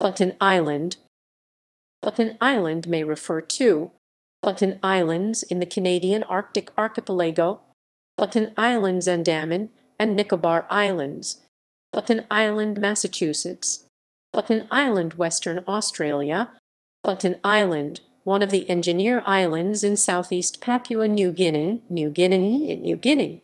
Button Island. Button Island may refer to Button Islands in the Canadian Arctic archipelago, Button Islands, Andaman and Nicobar Islands, Button Island, Massachusetts, Button Island, Western Australia, Button Island, one of the Engineer Islands in southeast Papua New Guinea, New Guinea, New Guinea.